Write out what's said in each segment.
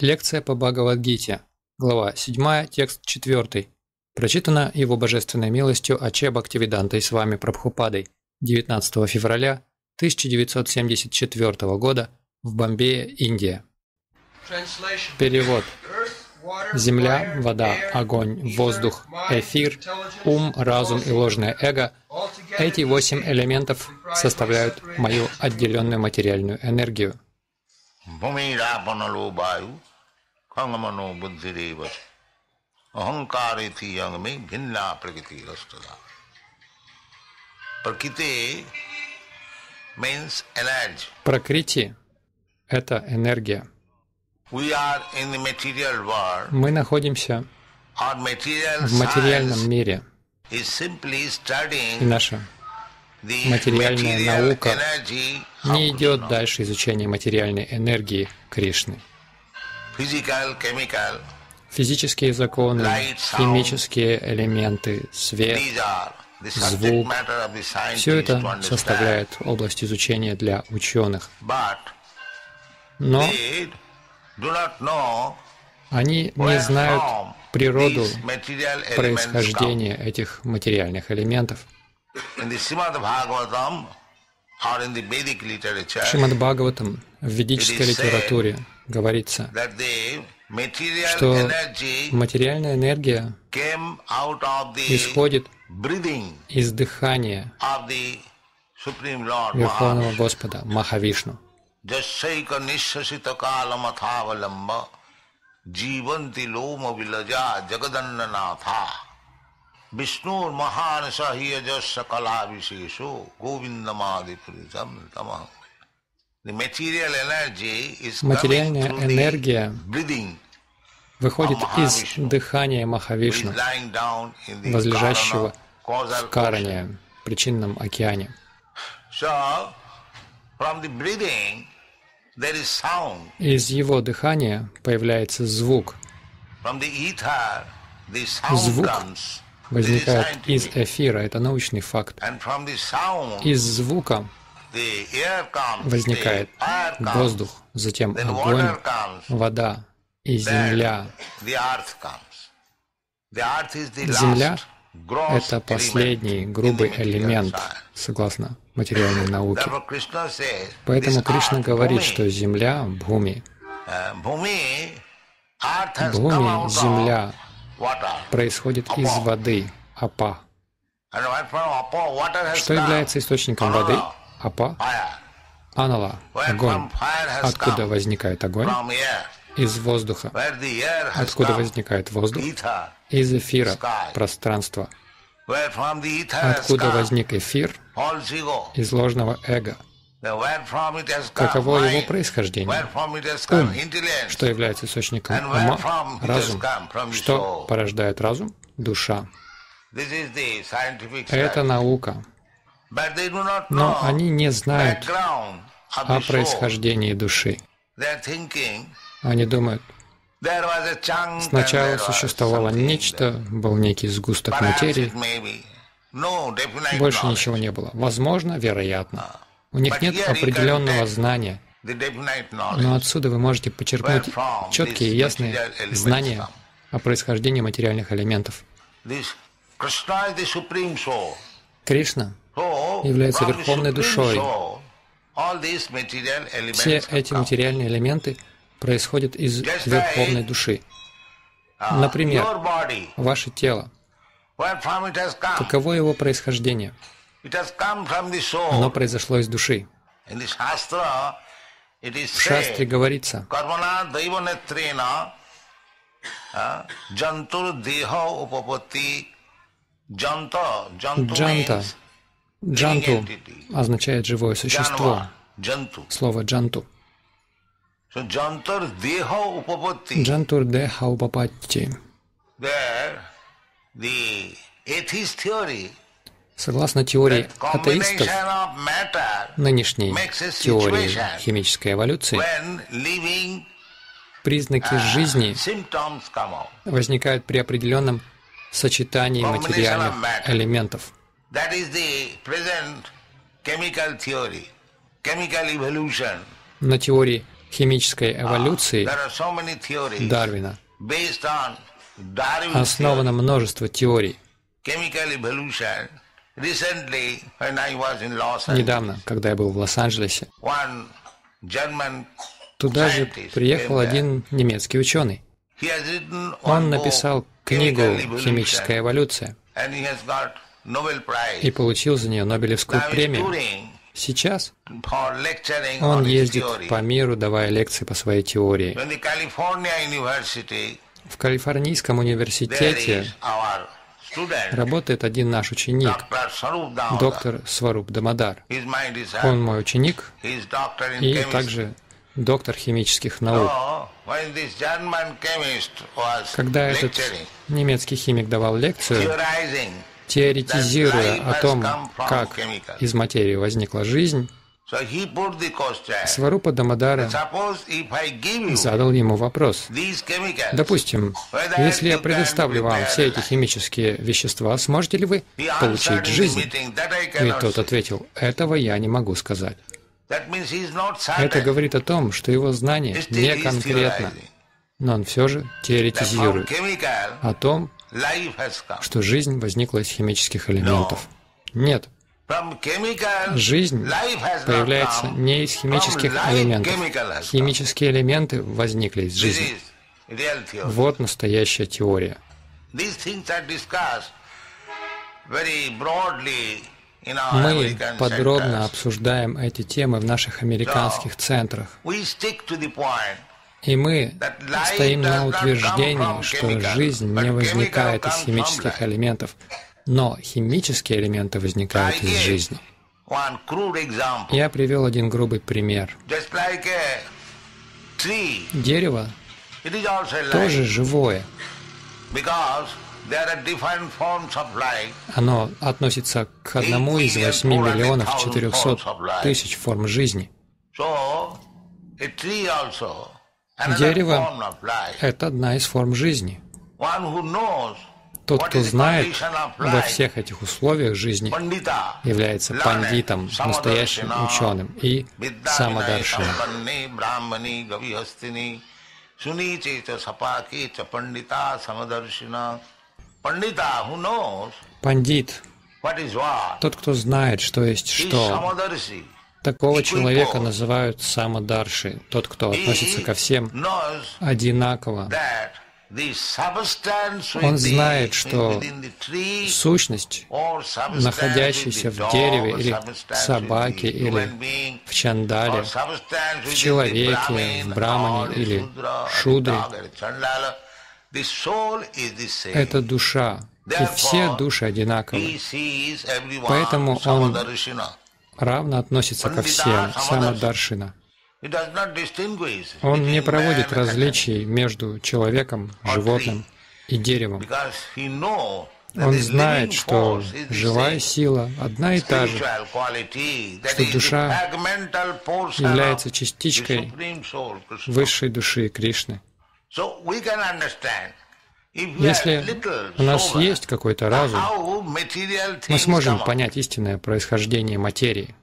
Лекция по Бхагавадгите. Глава 7, текст 4. Прочитана Его Божественной милостью Аче Бхактивидантой с вами Прабхупадой 19 февраля 1974 года в Бомбее, Индия. Перевод. Земля, вода, огонь, воздух, эфир, ум, разум и ложное эго – эти восемь элементов составляют мою отделенную материальную энергию. Пракрити – это энергия. Мы находимся в материальном мире. И наша материальная наука не идет дальше изучения материальной энергии Кришны. Физические законы, химические элементы, свет, звук – все это составляет область изучения для ученых. Но они не знают природу происхождения этих материальных элементов. В Шримад Бхагаватам в ведической литературе говорится, что материальная энергия исходит из дыхания Верховного Господа Махавишну. जस्यैक निश्वसित कालमथावलंब जीवंति लोम विलजा जगदन्ननाथा विष्णुर महान सह्यजस कला विशेषो गोविंदमादिपुरितम तम Материальная энергия выходит из дыхания Махавишну, возлежащего в Каране, причинном океане. Из его дыхания появляется звук. Звук возникает из эфира, это научный факт. Из звука возникает воздух, затем огонь, вода и земля. Земля — это последний грубый элемент, согласно материальной науке. Поэтому Кришна говорит, что Земля — Бхуми. Бхуми, Земля, происходит из воды, Апа. Что является источником воды? Апа? Анала, огонь. Откуда возникает огонь? Из воздуха. Откуда возникает воздух? Из эфира, пространства. Откуда возник эфир? Из ложного эго. Каково его происхождение? Ум, что является источником ума, разум, что порождает разум, душа. Это наука. Но они не знают о происхождении души. Они думают, Сначала существовало нечто, был некий сгусток материи, больше ничего не было. Возможно, вероятно. Ah. У них нет определенного знания, но отсюда вы можете почерпнуть четкие и ясные знания о происхождении материальных элементов. Кришна является верховной душой. Все эти материальные элементы происходит из верховной души. Ah, Например, ваше тело. Каково его происхождение? Оно произошло из души. В шастре говорится, Джанта, джанту означает живое существо. Слово джанту. The atheist theory. Согласно теории атеистов, нынешней теории химической эволюции, признаки uh, жизни возникают при определенном сочетании материальных элементов. На теории химической эволюции There are so many theories Дарвина based on Darwin's основано множество теорий. chemical evolution. Recently, when I was in Los Angeles, Недавно, когда я был в Лос-Анджелесе, туда же приехал один немецкий ученый. Он написал книгу Chemical Evolution, «Химическая эволюция» и получил за нее Нобелевскую премию. Сейчас он ездит по миру, давая лекции по своей теории. В Калифорнийском университете работает один наш ученик, доктор Сваруб Дамадар. Он мой ученик и также доктор химических наук. Когда этот немецкий химик давал лекцию, теоретизируя о том, как из материи возникла жизнь, Сварупа Дамадара задал ему вопрос. Допустим, если я предоставлю вам все эти химические вещества, сможете ли вы получить жизнь? И тот ответил, этого я не могу сказать. Это говорит о том, что его знание не конкретно, но он все же теоретизирует о том. Что жизнь возникла из химических элементов. Нет, жизнь появляется не из химических элементов. Химические элементы возникли из жизни. Вот настоящая теория. Мы подробно обсуждаем эти темы в наших американских центрах. И мы стоим на утверждении, что жизнь не возникает из химических элементов, но химические элементы возникают из жизни. Я привел один грубый пример. Дерево тоже живое. Оно относится к одному из 8 миллионов 400 тысяч форм жизни. Дерево это одна из форм жизни. Тот, кто знает во всех этих условиях жизни, является пандитом, настоящим ученым и самодаршином. Пандит Тот, кто знает, что есть что. Такого человека называют самодарши, тот, кто относится ко всем одинаково. Он знает, что Сущность, находящаяся в дереве или собаке или в чандале, в человеке, в брамане или шудре. это душа, и все души одинаковы, Поэтому он. Равно относится ко всем, not distinguish Он не проводит различий между человеком, животным и деревом. Он знает, что живая сила одна и та же, что душа является частичкой высшей души Кришны. Если у нас есть какой-то разум, мы сможем понять истинное происхождение материи.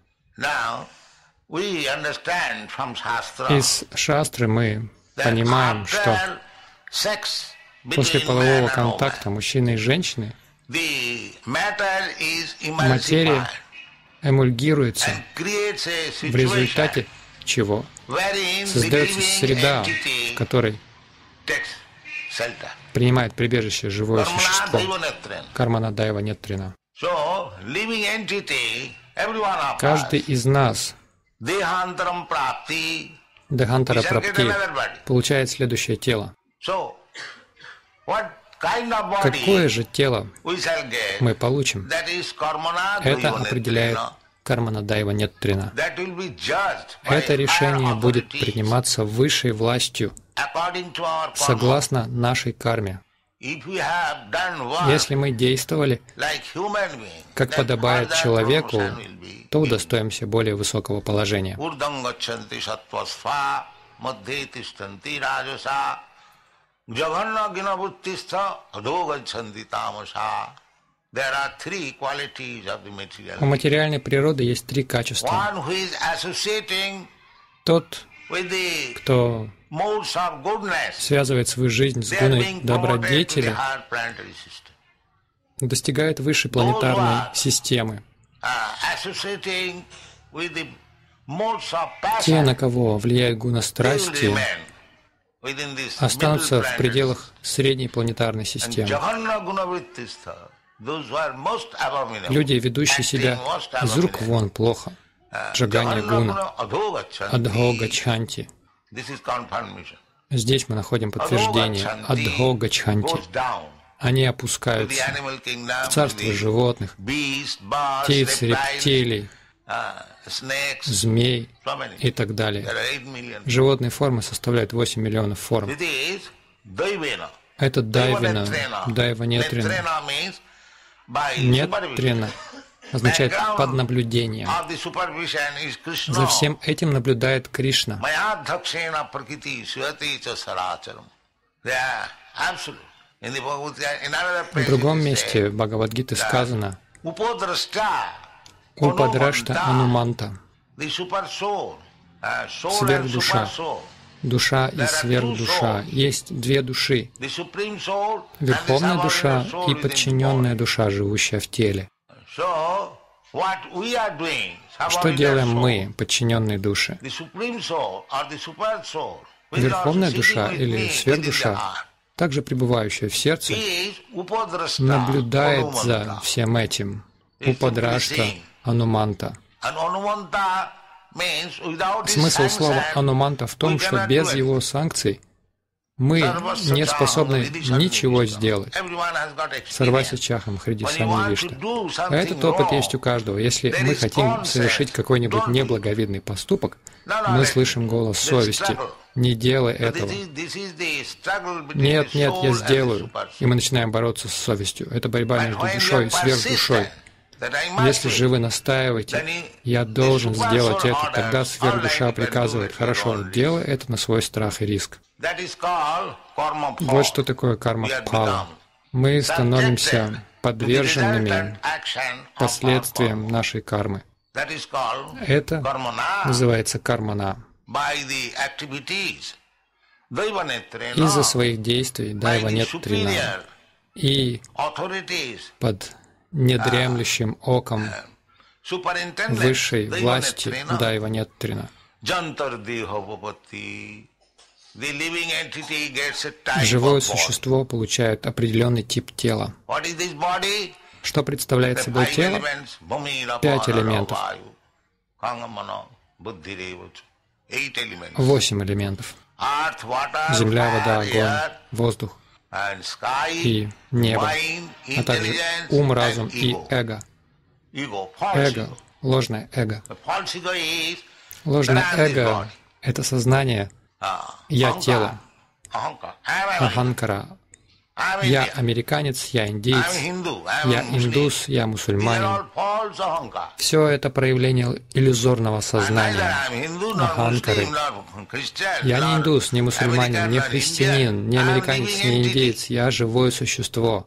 Из шастры мы понимаем, что после полового контакта мужчины и женщины материя эмульгируется, в результате чего создается среда, в которой. Принимает прибежище живое существо. Кармана Дайва one of Каждый из нас, Дехантара Прапти, получает следующее тело. Какое же тело мы получим? Это определяет. Кармана Дайва нет трина. Это решение будет приниматься высшей властью согласно нашей карме. Если мы действовали, как подобает человеку, то удостоимся более высокого положения. У материальной природы есть три качества. Тот, кто связывает свою жизнь с гуной добродетели, достигает высшей планетарной системы. Uh, Те, на кого влияет гуна страсти, останутся в пределах средней планетарной системы. Люди, ведущие себя из рук вон плохо, uh, Jaganna Гуна. Адхога confirmation. Здесь мы находим подтверждение Адхога down Они опускаются в царство животных, птиц, рептилий, uh, змей и так далее. are 8 million. Животные формы составляют 8 миллионов форм. Это дайвина, Netrena. Нет трина означает под наблюдением. За всем этим наблюдает Кришна. В другом месте Бхагавадгиты сказано Упадрашта Ануманта, uh, Сверхдуша. Душа и сверхдуша. Есть две души. Верховная душа и подчиненная душа, живущая в теле. Что делаем мы, подчиненные души? Верховная душа или сверхдуша, также пребывающая в сердце, наблюдает за всем этим. Упадрашта Ануманта. Смысл слова Ануманта в том, что без его санкций мы не способны ничего сделать. Сарваси. Чахам Хриди When you Сами want to Вишта. do А этот опыт есть у каждого. Если мы хотим совершить какой-нибудь неблаговидный поступок, мы слышим голос совести. Не делай этого. Нет, нет, я сделаю. И мы начинаем бороться с совестью. Это борьба между душой и сверхдушой. Если же вы настаиваете, я должен сделать это, тогда сверхдуша приказывает, хорошо, делай это на свой страх и риск. Вот что такое карма пхала. Мы становимся подверженными последствиям нашей кармы. Это называется кармана. Из-за своих действий by дайва the нет superior трина. И под недремлющим оком высшей власти Daivanetrena, дайва нет трина. jantar dehavapati. The living entity gets a type Живое существо получает определенный тип тела. Что представляет собой тело? Пять элементов. Восемь элементов. Земля, вода, огонь, воздух и небо, а также ум, разум и эго. Эго, ложное эго. Ложное эго это сознание Ah, «я тело», аханкара. Я американец, я индейец, я индус, я мусульманин. Все это проявление иллюзорного сознания, аханкары. Я не индус, не мусульманин, не христианин, не американец, не индейец. Я живое существо.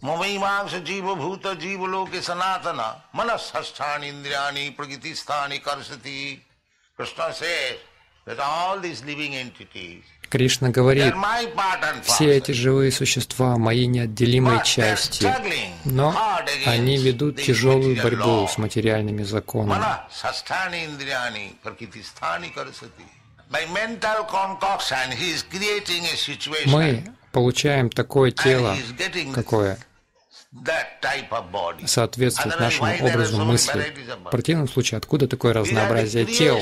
Krishna says that all these living entities Кришна говорит, все эти живые существа — мои неотделимые части, но они ведут тяжелую борьбу с материальными законами. Мы получаем такое тело, какое соответствует нашему образу мысли. В противном случае, откуда такое разнообразие тел?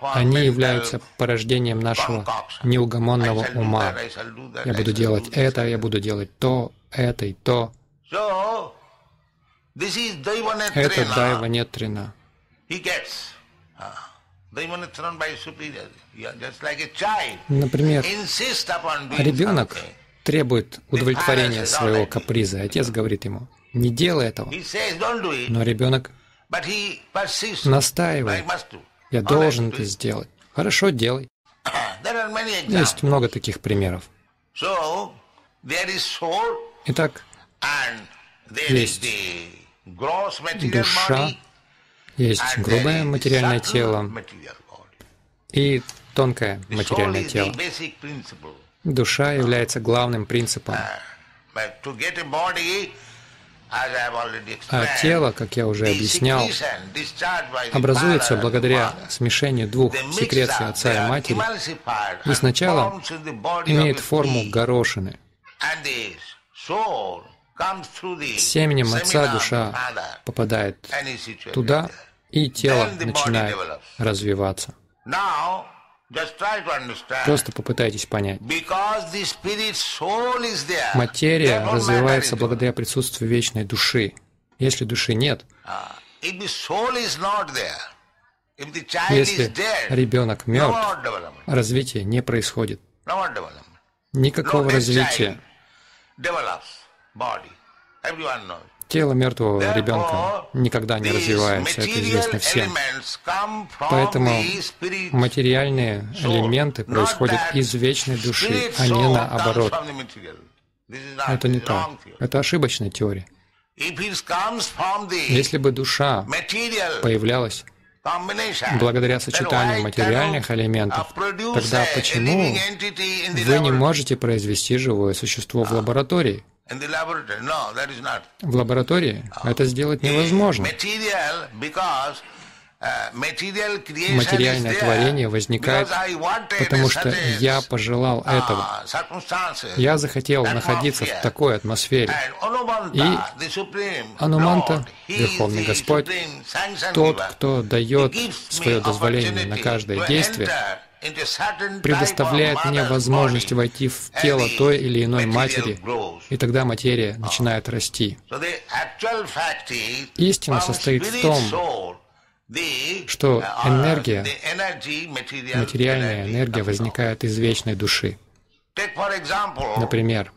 Они являются порождением нашего неугомонного ума. Я буду делать это, я буду делать то, это и то. Это Daivanetrena. дайва нетрина. He gets. Uh, Daivanetran by superior. Yeah, just like a child. Например, ребенок. Требует удовлетворения своего каприза. Отец говорит ему, не делай этого. Но ребенок настаивает, я должен это сделать. Хорошо, делай. Many Есть много таких примеров. Итак, Есть душа, есть грубое материальное тело и тонкое материальное тело. Душа является главным принципом, Uh, а тело, как я уже объяснял, образуется благодаря смешению двух секреций отца и матери и сначала имеет форму горошины. Семенем отца душа попадает туда, и тело начинает развиваться. Просто попытайтесь понять. Материя развивается благодаря присутствию вечной души. Если души нет, Ah, если ребенок мертв, развитие не происходит. Никакого развития. Тело мертвого ребенка никогда не развивается, это известно всем. Поэтому материальные элементы происходят из вечной души, а не наоборот. Это не так. Это ошибочная теория. Если бы душа появлялась благодаря сочетанию материальных элементов, тогда почему вы не можете произвести живое существо в лаборатории? В лаборатории это сделать невозможно. Creation Материальное творение возникает, потому что я пожелал этого. uh, circumstances. Я захотел находиться в такой атмосфере. И Ануманта, Верховный Господь, тот, кто дает свое дозволение на каждое действие, предоставляет мне возможность войти в тело той или иной матери, и тогда материя начинает расти. Истина состоит в том, что uh, энергия, Материальная энергия возникает из вечной души. Например,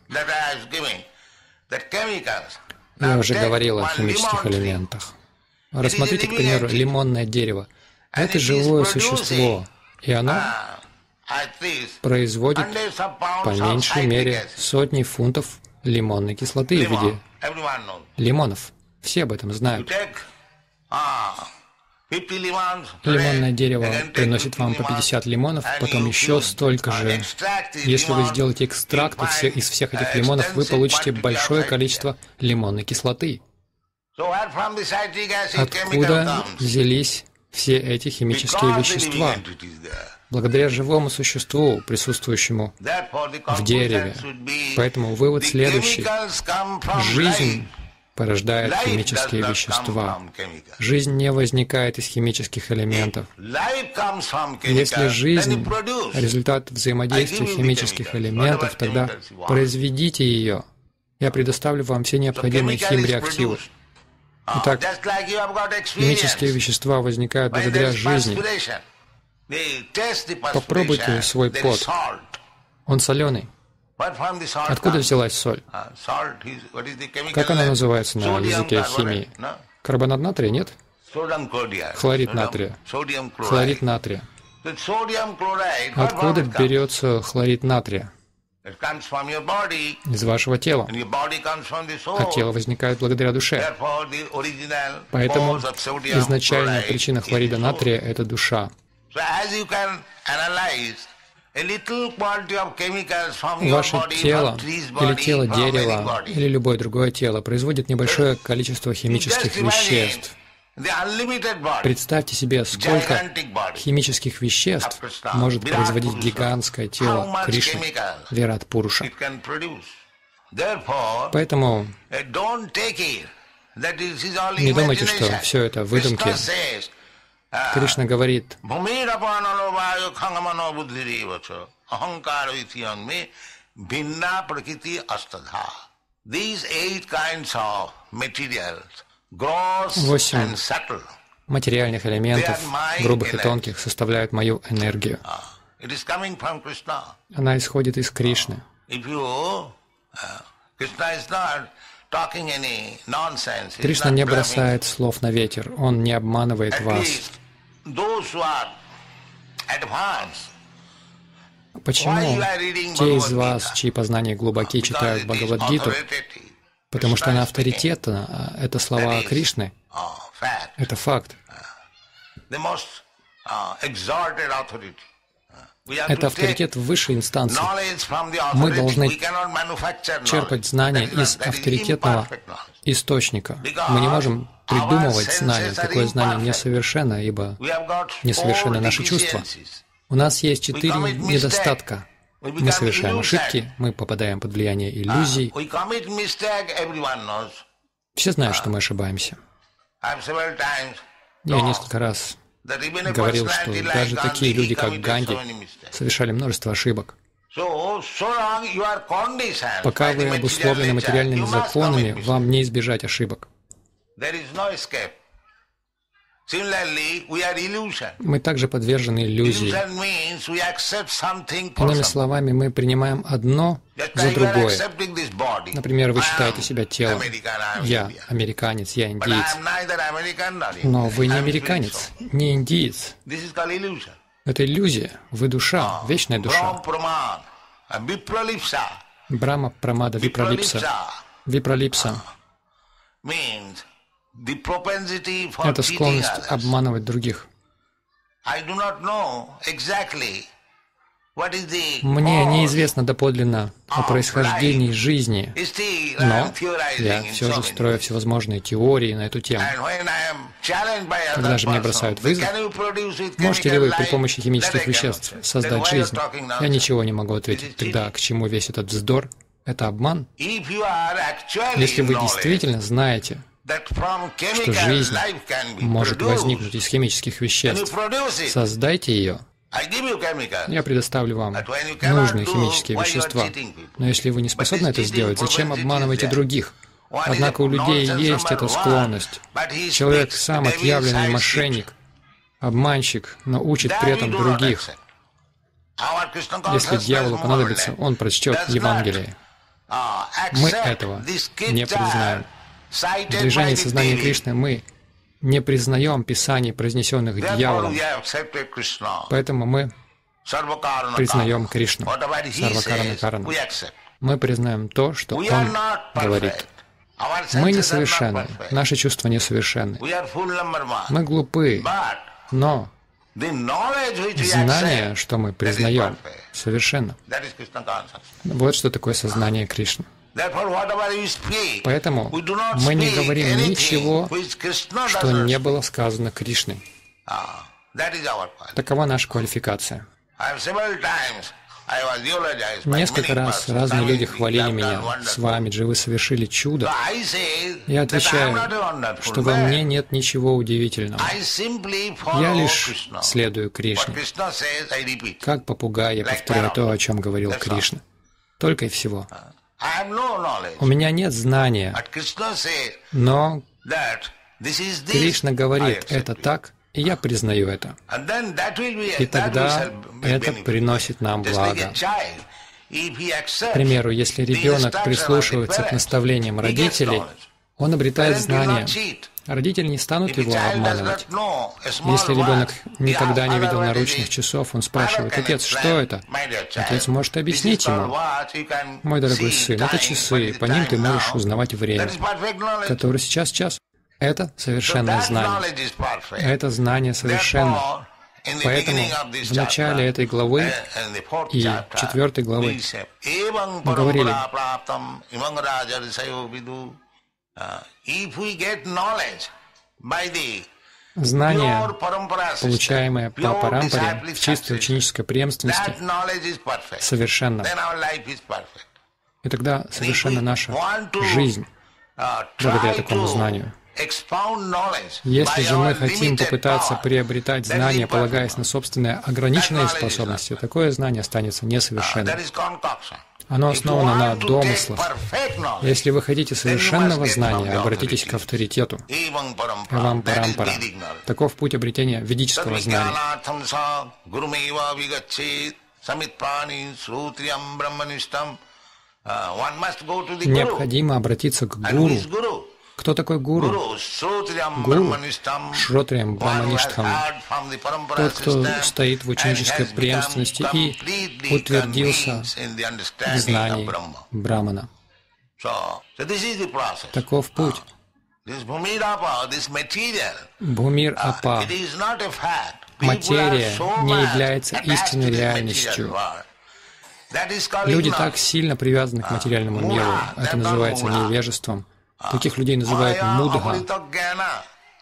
я уже говорил о химических элементах. Рассмотрите, к примеру, лимонное дерево. Это живое существо, и оно least производит по меньшей мере сотни фунтов лимонной кислоты в виде лимонов. Все об этом знают. Лимонное дерево приносит 50 вам по lemons, 50 лимонов, потом еще столько же. the Если вы сделаете экстракт из всех, этих лимонов, вы получите большое количество лимонной кислоты. Откуда взялись все эти химические вещества? Благодаря живому существу, присутствующему в дереве. Поэтому вывод следующий. Жизнь. Порождает химические вещества. Жизнь не возникает из химических элементов. Если жизнь результат взаимодействия химических элементов, тогда произведите ее. Я предоставлю вам все необходимые химреактивы. Итак, got Химические вещества возникают благодаря жизни. Попробуйте свой пот. Он соленый. Откуда взялась соль? Ah, Как она называется на языке химии? Карбонат натрия? Нет? Хлорид натрия. Хлорид натрия. Откуда берется хлорид натрия? Из вашего тела. А тело возникает благодаря душе. Поэтому изначальная причина хлорида натрия – это душа. Ваше тело или тело дерева или любое другое тело производит небольшое количество химических веществ. Представьте себе, сколько химических веществ может производить гигантское тело Кришны, Вират Пуруша. Поэтому uh, не думайте, что все это выдумки. Кришна говорит, Бинна. These eight kinds of materials, gross and subtle, материальных элементов, грубых и тонких, составляют мою энергию. Она исходит из Кришны. Кришна не бросает слов на ветер, он не обманывает вас. Почему те из вас, чьи познания глубоки, читают Бхагавадгиту? Потому что она авторитетна, а это слова Кришны, fact, это факт. authority. Это авторитет высшей инстанции. Мы должны черпать знания из авторитетного источника. Мы не можем придумывать знания. Такое знание несовершенно, ибо несовершенно наши чувства. У нас есть четыре недостатка. Мы совершаем ошибки, мы попадаем под влияние иллюзий. Все знают, что мы ошибаемся. Я несколько раз говорил, что даже такие люди, как Ганди, совершали множество ошибок. Пока вы обусловлены материальными законами, вам не избежать ошибок. Мы также подвержены иллюзии. Иными словами, мы принимаем одно за другое. Например, вы считаете себя телом. Я американец, я индиец. Но вы не американец, не индиец. Это иллюзия. Вы душа, вечная душа. Брама Прамада Випралипса. Випралипса это склонность обманывать других. Мне неизвестно доподлинно о происхождении жизни, но я все же строю всевозможные теории на эту тему. Когда же мне бросают вызов, можете ли вы при помощи химических веществ создать жизнь? Я ничего не могу ответить. Тогда к чему весь этот вздор? Это обман? Если вы действительно знаете, что жизнь может возникнуть из химических веществ. Создайте ее. Я предоставлю вам нужные химические вещества. Но если вы не способны это сделать, зачем обманываете других? Однако у людей есть эта склонность. Человек сам отъявленный мошенник, обманщик, но учит при этом других. Если дьяволу понадобится, он прочтет Евангелие. Мы этого не признаем. В движении сознания Кришны мы не признаем писаний, произнесенных дьяволом. Поэтому мы признаем Кришну, Сарвакарана Карана. Мы признаем то, что Он говорит. Мы несовершенны, наши чувства несовершенны. Мы глупы, но знание, что мы признаем, совершенно. Вот что такое сознание Кришны. Поэтому мы не говорим ничего, что не было сказано Кришной. Ah, Такова наша квалификация. Несколько раз разные люди хвалили меня. С вами же вы совершили чудо. Я отвечаю, что во мне нет ничего удивительного. Я лишь следую Кришне. Как попугай я повторяю то, о чем говорил Кришна. Только и всего. У меня нет знания, но Кришна говорит это так, и я признаю это. И тогда это приносит нам благо. К примеру, если ребенок прислушивается к наставлениям родителей, он обретает знания. Родители не станут его обманывать. Если ребенок никогда не видел наручных часов, он спрашивает, «Отец, что это?» Отец может объяснить ему, «Мой дорогой сын, это часы, по ним ты можешь узнавать время, которое сейчас час». Это совершенное знание. Это знание совершенно. Поэтому в начале этой главы и четвертой главы мы говорили, Знание, получаемое по парампаре в чистой ученической преемственности, совершенно. И тогда совершенно наша жизнь uh, благодаря такому знанию. Если же мы хотим попытаться приобретать знания, полагаясь на собственные ограниченные способности, такое знание останется несовершенным. Оно основано на домыслах. Если вы хотите совершенного знания, обратитесь к авторитету. Вам парампара. Таков путь обретения ведического знания. Необходимо обратиться к гуру. Кто такой гуру? Гуру – Шротриям Брамаништхам, тот, кто стоит в ученической преемственности и утвердился в знании Брамана. Таков путь. Бхумир Апа материя не является истинной реальностью. Люди так сильно привязаны к материальному миру. Это называется невежеством. Таких людей называют мудха,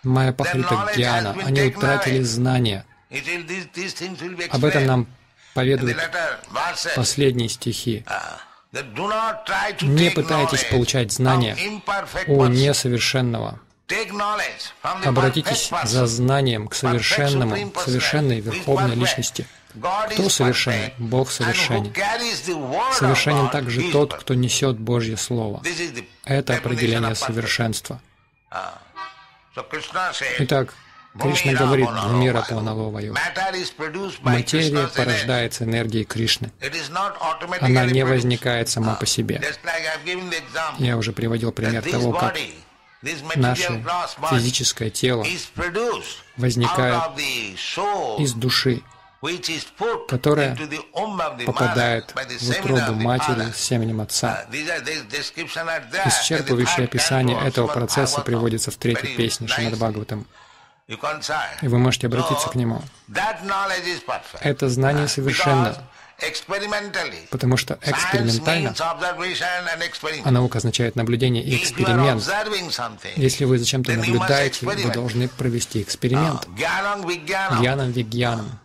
майя пахрита гьяна. Они утратили знания. Об этом нам поведают последние стихи. Не пытайтесь получать знания у несовершенного. Обратитесь за знанием к совершенному, совершенной Верховной Личности. Кто совершенен? Бог совершенен. Совершенен также тот, кто несет Божье Слово. Это определение совершенства. Итак, Кришна говорит Бхумира Павановаю. Материя порождается энергией Кришны. Она не возникает сама по себе. Я уже приводил пример того, как наше физическое тело возникает из души, которая попадает в утробу матери с семенем отца. Исчерпывающее описание этого процесса приводится в третьей песне Шримад Бхагаватам. И вы можете обратиться к нему. Это знание совершенно, потому что экспериментально, а наука означает наблюдение и эксперимент. Если вы зачем-то наблюдаете, вы должны провести эксперимент. Гьянам вигьянам.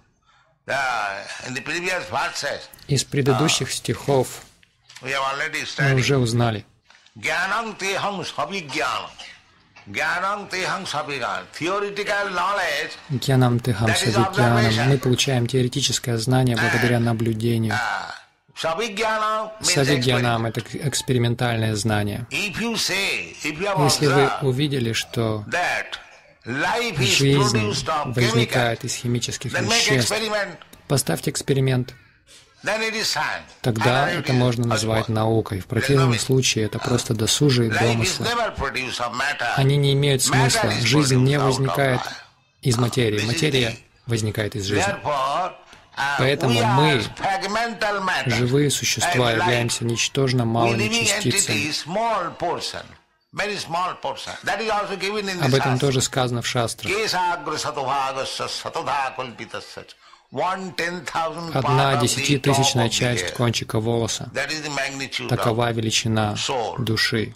Из предыдущих стихов мы уже узнали. Гьянам техам сабигьянам. Мы получаем теоретическое знание благодаря наблюдению. Савигьянам — это экспериментальное знание. Если вы увидели, что жизнь возникает из химических веществ, поставьте эксперимент — тогда это можно назвать наукой. В противном случае это просто досужие домыслы. Они не имеют смысла. Жизнь не возникает из материи. Материя возникает из жизни. Поэтому мы, живые существа, являемся ничтожно малыми частицами. Об этом тоже сказано в шастрах. Одна десятитысячная часть кончика волоса. Такова величина души.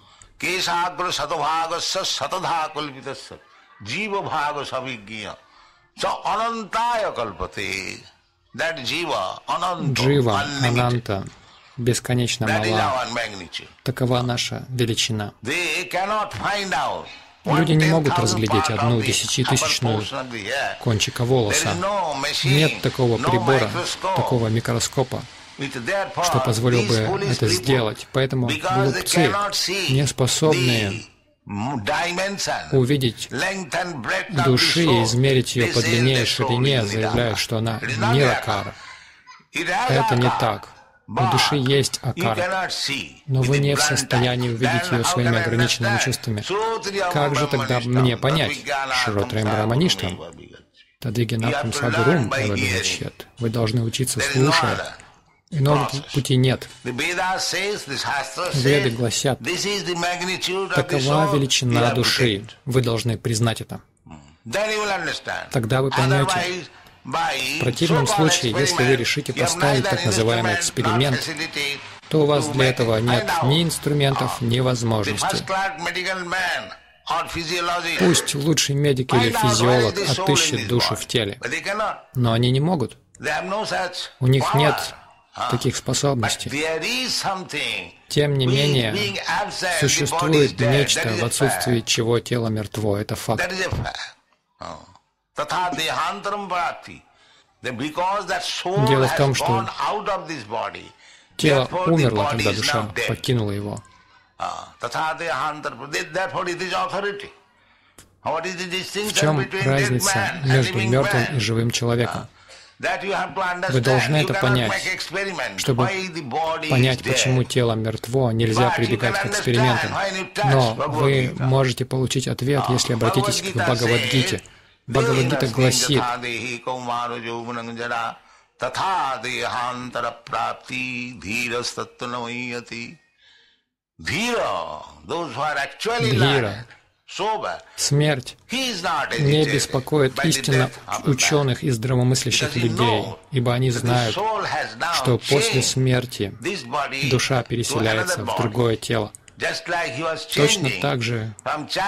Джива, Ананта, бесконечно мала. Такова наша величина. Люди не могут разглядеть одну десятитысячную кончика волоса. Нет такого прибора, такого микроскопа, что позволил бы это сделать. Поэтому глупцы, не способные увидеть души и измерить ее по длине и ширине, заявляют, что она ниракара. Это не так. У души есть акара, но вы не в состоянии увидеть ее своими ограниченными чувствами. Как же тогда мне понять? Широтраем Брамаништам. Тадвигинатам Садурум Эвадуначет. Вы должны учиться слушая. Иного пути нет. Веды гласят, такова величина души. Вы должны признать это. Тогда вы поймете, в противном случае, если вы решите поставить так называемый эксперимент, то у вас для этого нет ни инструментов, ни возможностей. Пусть лучший медик или физиолог отыщет душу в теле, но они не могут. У них нет таких способностей. Тем не менее, существует нечто, в отсутствии чего тело мертво. Это факт. Дело в том, что тело умерло, когда душа покинула его. В чем разница между мертвым и живым человеком? Вы должны это понять. Чтобы понять, почему тело мертво, нельзя прибегать к экспериментам. Но вы можете получить ответ, если обратитесь к Бхагавадгите. Бхагавадгита гласит, तथा देहांतर प्राप्ति धीरस्तत्व नमयति धीर Dhira Смерть не беспокоит истинно ученых и здравомыслящих людей, ибо они знают, что после смерти душа переселяется в другое тело. Точно так же,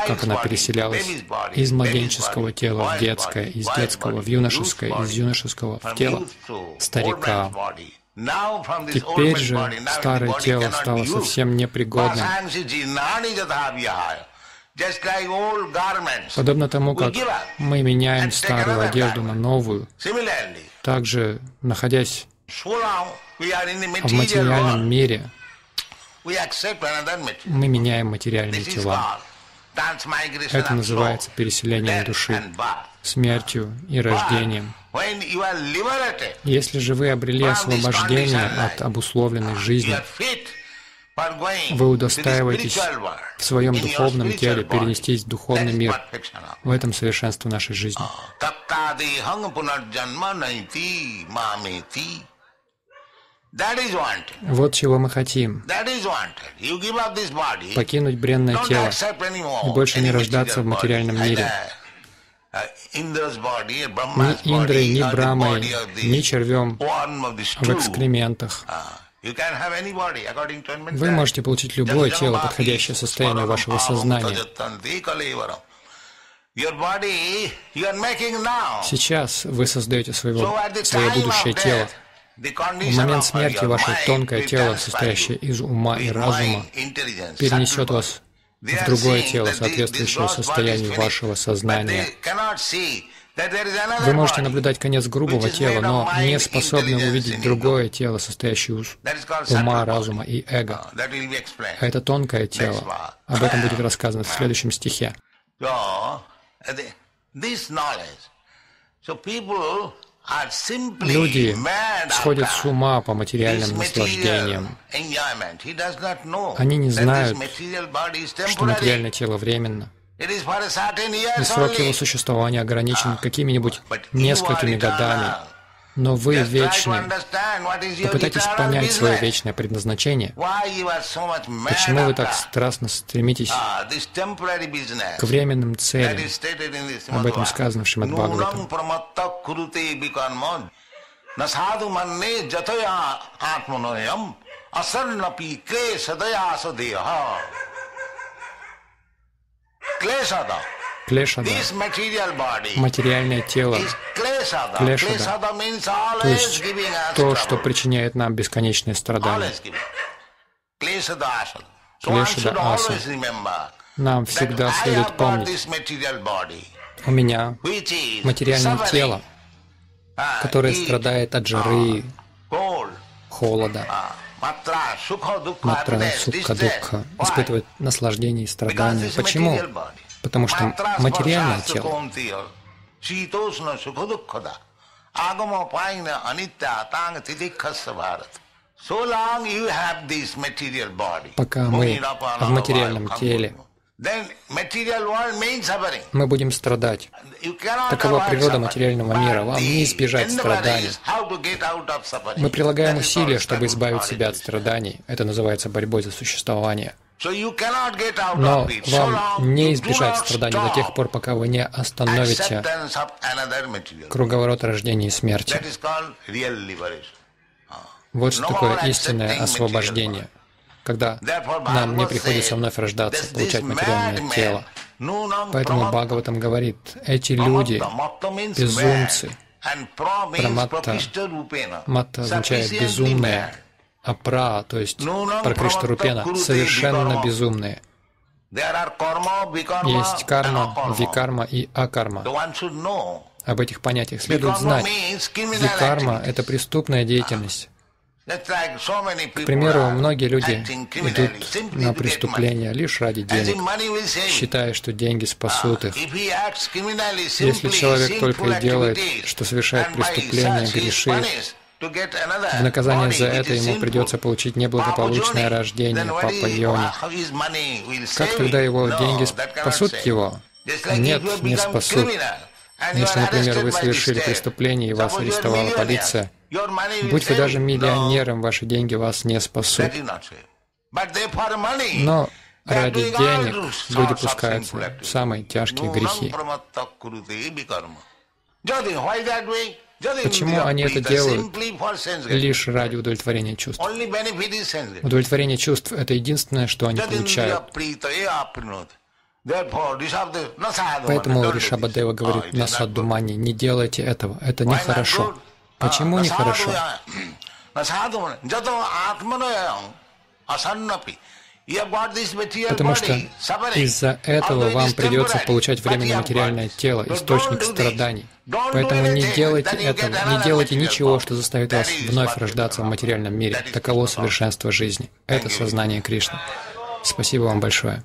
как она переселялась из младенческого тела в детское, из детского в юношеское, из юношеского в тело старика. Теперь же старое тело стало совсем непригодным. Подобно тому, как мы меняем старую одежду на новую, также, находясь в материальном мире, мы меняем материальные тела. Это называется переселением души, смертью и рождением. Если же вы обрели освобождение от обусловленной жизни, вы удостаиваетесь в своем духовном теле перенестись в духовный мир. В этом совершенство нашей жизни. Вот чего мы хотим. Покинуть бренное тело и больше не рождаться в материальном мире. Ни Индрой, ни Брамой, ни червем в экскрементах. Вы можете получить любое тело, подходящее состоянию вашего сознания. Сейчас вы создаете своего, свое будущее тело. В момент смерти ваше тонкое тело, состоящее из ума и разума, перенесет вас в другое тело, соответствующее состоянию вашего сознания. Вы можете наблюдать конец грубого тела, но не способны увидеть другое тело, состоящее из ума, разума и эго. А это тонкое тело. Об этом будет рассказано в следующем стихе. Люди сходят с ума по материальным наслаждениям. Они не знают, что материальное тело временно. И срок его существования ограничен ah, какими-нибудь несколькими годами. Но вы вечны. Попытайтесь понять свое вечное предназначение. Почему вы так страстно стремитесь ah, к временным целям? Об этом сказано в Шримад Бхагаватам. деха Клешада. Материальное тело. Клешада. То есть то, что причиняет нам бесконечные страдания. Клешада аса. Нам всегда следует помнить, у меня материальное тело, ah, которое страдает от жары, ah, холода, ah. Матра Сукха Дукха испытывает наслаждение и страдания. Почему? Потому что материальное тело. Пока мы в материальном теле, мы будем страдать. Такова природа материального мира. Вам не избежать страданий. Мы прилагаем усилия, чтобы избавить себя от страданий. Это называется борьбой за существование. Но вам не избежать страданий до тех пор, пока вы не остановите круговорот рождения и смерти. Вот что такое истинное освобождение когда нам не приходится вновь рождаться, получать материальное тело. Поэтому Бхагаватам говорит, эти люди, безумцы, праматта, матта означает безумные, а пра, то есть пракришта рупена, совершенно безумные. Есть карма, викарма и акарма. Об этих понятиях следует знать. Викарма — это преступная деятельность. К примеру, многие люди идут на преступления лишь ради денег, считая, что деньги спасут их. Если человек только и делает, что совершает преступление, грешит, в наказание за это ему придется получить неблагополучное рождение, папа Йони. Как тогда его деньги спасут его? Нет, не спасут. Если, например, вы совершили преступление и вас арестовала полиция, будь вы даже миллионером, ваши деньги вас не спасут. Но Ради денег люди пускаются в самые тяжкие грехи. Почему они это делают лишь ради удовлетворения чувств? Удовлетворение чувств — это единственное, что они получают. Поэтому Ришабадева говорит на Саддумане, не делайте этого, это нехорошо. Почему нехорошо? Потому что из-за этого вам придется получать временное материальное тело, источник страданий. Поэтому не делайте этого, не делайте ничего, что заставит вас вновь рождаться в материальном мире. Таково совершенство жизни. Это сознание Кришны. Спасибо вам большое.